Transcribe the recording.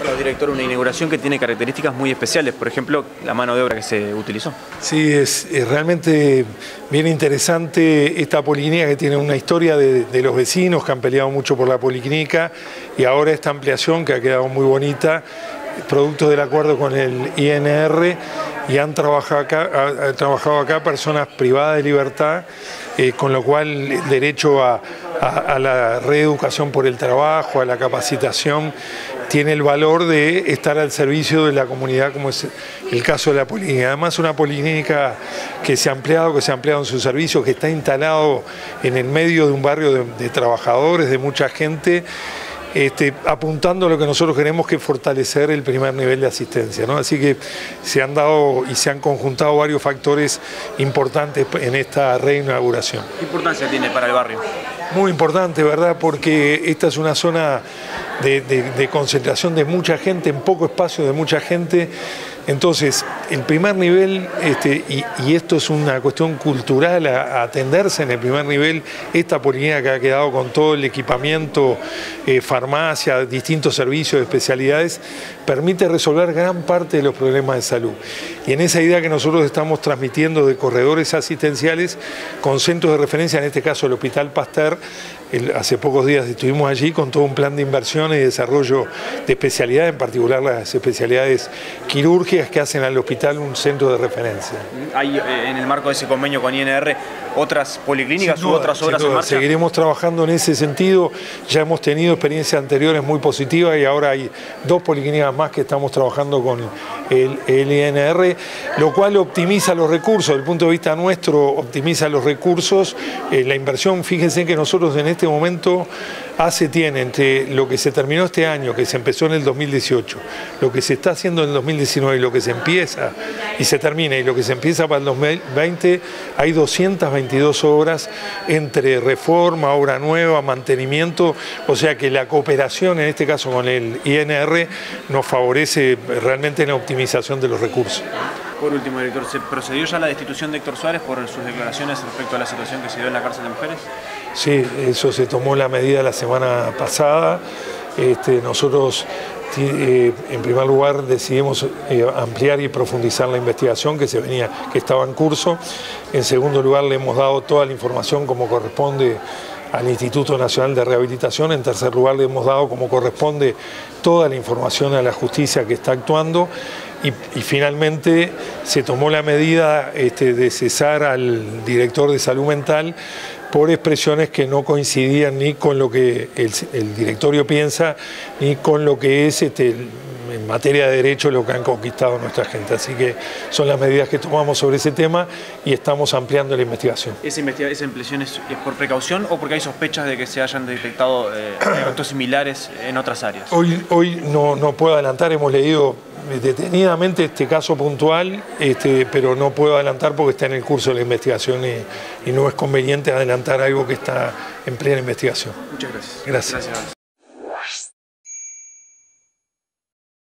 Hola, director, una inauguración que tiene características muy especiales, por ejemplo, la mano de obra que se utilizó. Sí, es, realmente bien interesante esta policlínica que tiene una historia de, los vecinos que han peleado mucho por la policlínica y ahora esta ampliación que ha quedado muy bonita, producto del acuerdo con el INR y han trabajado acá, personas privadas de libertad, eh, con lo cual el derecho a, la reeducación por el trabajo, a la capacitación, tiene el valor de estar al servicio de la comunidad, como es el caso de la Policlínica. Además, una policlínica que se ha ampliado, que se ha ampliado en su servicio, que está instalado en el medio de un barrio de trabajadores, de mucha gente este, apuntando a lo que nosotros queremos que es fortalecer el primer nivel de asistencia. Así que se han dado y se han conjuntado varios factores importantes en esta reinauguración. ¿Qué importancia tiene para el barrio? Muy importante, ¿verdad? Porque esta es una zona de concentración de mucha gente, en poco espacio de mucha gente entonces, el primer nivel, este, y, esto es una cuestión cultural a, atenderse en el primer nivel, esta policlínica que ha quedado con todo el equipamiento, eh, farmacia, distintos servicios de especialidades, permite resolver gran parte de los problemas de salud. Y en esa idea que nosotros estamos transmitiendo de corredores asistenciales con centros de referencia, en este caso el Hospital Pasteur, hace pocos días estuvimos allí con todo un plan de inversión y desarrollo de especialidades, en particular las especialidades quirúrgicas que hacen al hospital un centro de referencia. ¿Hay eh, en el marco de ese convenio con INR otras policlínicas u otras obras en marcha? Seguiremos trabajando en ese sentido. Ya hemos tenido experiencias anteriores muy positivas y ahora hay dos policlínicas más que estamos trabajando con el, INR, lo cual optimiza los recursos. Desde el punto de vista nuestro, optimiza los recursos. Eh, la inversión, fíjense que nosotros en este momento hace tiene entre lo que se terminó este año, que se empezó en el 2018, lo que se está haciendo en el 2019 y lo que se empieza y se termina y lo que se empieza para el 2020, hay 222 obras entre reforma, obra nueva, mantenimiento, o sea que la cooperación en este caso con el INR nos favorece realmente en la optimización de los recursos. Por último, director, ¿se procedió ya a la destitución de Héctor Suárez por sus declaraciones respecto a la situación que se dio en la cárcel de mujeres? Sí, eso se tomó la medida la semana pasada. Este, nosotros, eh, en primer lugar, decidimos eh, ampliar y profundizar la investigación que, se venía, que estaba en curso. En segundo lugar, le hemos dado toda la información como corresponde al Instituto Nacional de Rehabilitación. En tercer lugar, le hemos dado como corresponde toda la información a la justicia que está actuando. Y, finalmente se tomó la medida este, de cesar al director de salud mental por expresiones que no coincidían ni con lo que el, directorio piensa, ni con lo que es este, en materia de derecho lo que han conquistado nuestra gente. Así que son las medidas que tomamos sobre ese tema y estamos ampliando la investigación. ¿Esa, investigación es, por precaución o porque hay sospechas de que se hayan detectado eh, actos similares en otras áreas? Hoy, hoy no, no puedo adelantar, hemos leído detenidamente este caso puntual, este, pero no puedo adelantar porque está en el curso de la investigación y, no es conveniente adelantar algo que está en plena investigación. Muchas gracias. Gracias. gracias.